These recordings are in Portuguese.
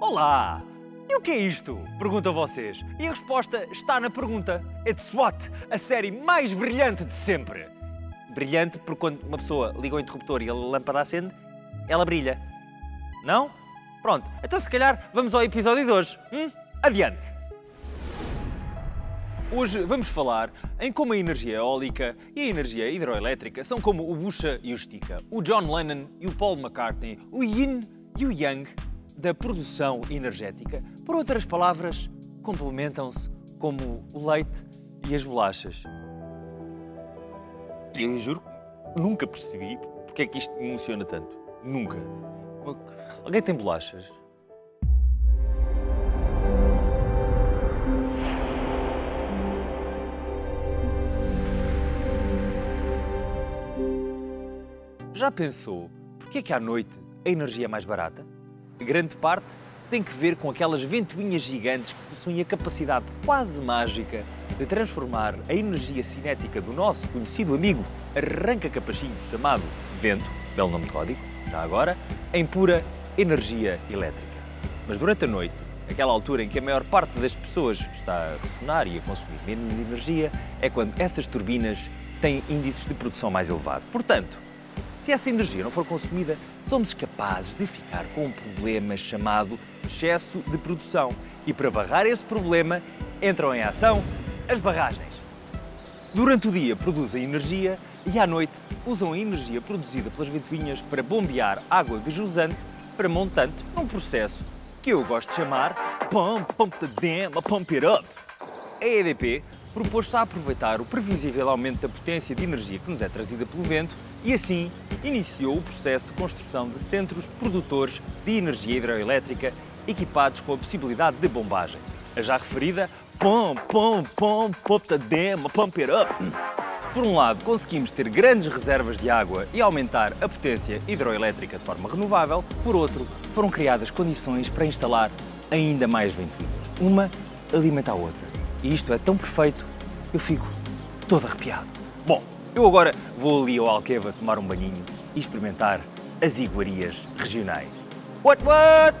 Olá! E o que é isto? Perguntam vocês. E a resposta está na pergunta. It's what? A série mais brilhante de sempre. Brilhante porque quando uma pessoa liga o interruptor e a lâmpada acende, ela brilha. Não? Pronto. Então se calhar vamos ao episódio de hoje. Hum? Adiante! Hoje vamos falar em como a energia eólica e a energia hidroelétrica são como o Bucha e o Stika, o John Lennon e o Paul McCartney, o Yin e o Yang da produção energética. Por outras palavras, complementam-se como o leite e as bolachas. Eu juro que nunca percebi porque é que isto me emociona tanto. Nunca. Alguém tem bolachas? Já pensou porque é que à noite a energia é mais barata? Grande parte tem que ver com aquelas ventoinhas gigantes que possuem a capacidade quase mágica de transformar a energia cinética do nosso conhecido amigo arranca-capachinhos chamado vento, belo nome código, já agora, em pura energia elétrica. Mas durante a noite, aquela altura em que a maior parte das pessoas está a ressonar e a consumir menos energia, é quando essas turbinas têm índices de produção mais elevados. Portanto, se essa energia não for consumida, somos capazes de ficar com um problema chamado excesso de produção. E para barrar esse problema, entram em ação as barragens. Durante o dia produzem energia e à noite usam a energia produzida pelas ventoinhas para bombear água de jusante para montante num processo que eu gosto de chamar Pump, Pump the Dam, Pump It Up. A EDP propôs-se a aproveitar o previsível aumento da potência de energia que nos é trazida pelo vento e assim iniciou o processo de construção de centros produtores de energia hidroelétrica equipados com a possibilidade de bombagem. A já referida Pump, Pump, Pump, Pump the Dam, Up. Se por um lado conseguimos ter grandes reservas de água e aumentar a potência hidroelétrica de forma renovável, por outro, foram criadas condições para instalar ainda mais ventoinhas. Uma alimenta a outra. E isto é tão perfeito, eu fico todo arrepiado. Bom, eu agora vou ali ao Alqueva tomar um banhinho e experimentar as iguarias regionais. What, what?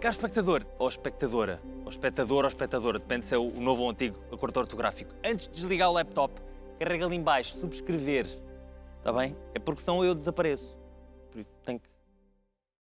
Caro espectador, ou espectadora, espectador ou espectadora, depende se é o novo ou o antigo acordo ortográfico. Antes de desligar o laptop, carrega ali em baixo, subscrever. Está bem? É porque senão eu desapareço. Por isso tenho que